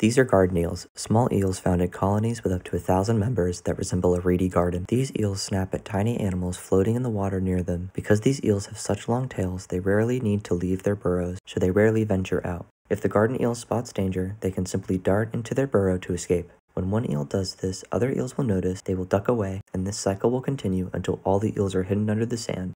These are garden eels, small eels found in colonies with up to a thousand members that resemble a reedy garden. These eels snap at tiny animals floating in the water near them. Because these eels have such long tails, they rarely need to leave their burrows, so they rarely venture out. If the garden eel spots danger, they can simply dart into their burrow to escape. When one eel does this, other eels will notice, they will duck away, and this cycle will continue until all the eels are hidden under the sand